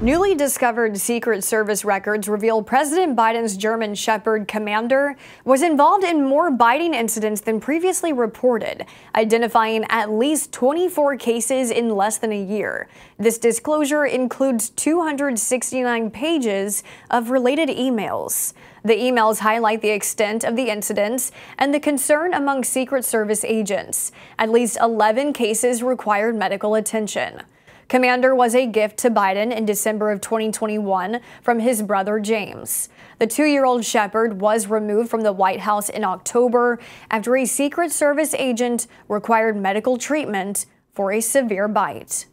Newly discovered Secret Service records reveal President Biden's German Shepherd Commander was involved in more biting incidents than previously reported, identifying at least 24 cases in less than a year. This disclosure includes 269 pages of related emails. The emails highlight the extent of the incidents and the concern among Secret Service agents. At least 11 cases required medical attention. Commander was a gift to Biden in December of 2021 from his brother James. The two year old Shepherd was removed from the White House in October after a Secret Service agent required medical treatment for a severe bite.